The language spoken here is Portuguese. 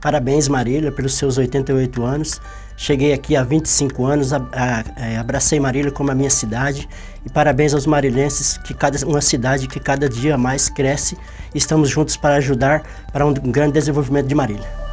Parabéns, Marília, pelos seus 88 anos. Cheguei aqui há 25 anos, a, a, a, abracei Marília como a minha cidade e parabéns aos marilenses, que cada uma cidade que cada dia mais cresce. Estamos juntos para ajudar para um grande desenvolvimento de Marília.